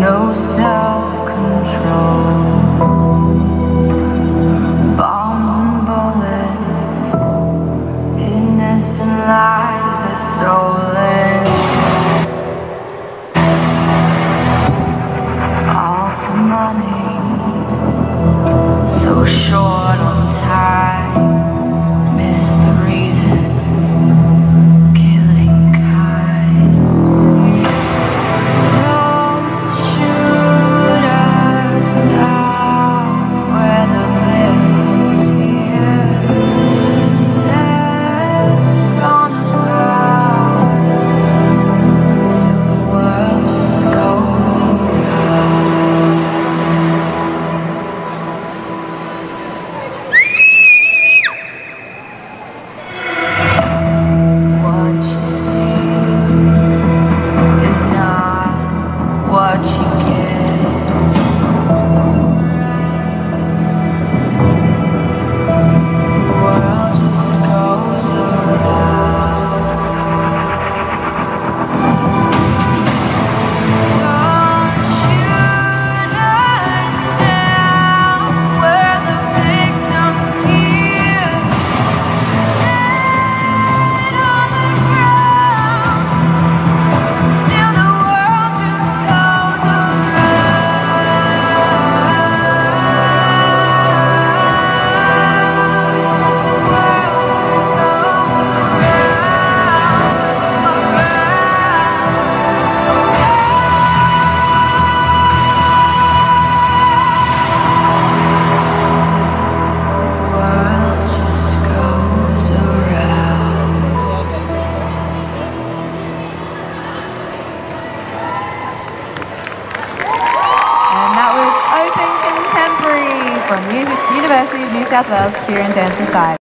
no self-control. Bombs and bullets Innocent lives are stolen short on time from University of New South Wales Cheer and Dance Society.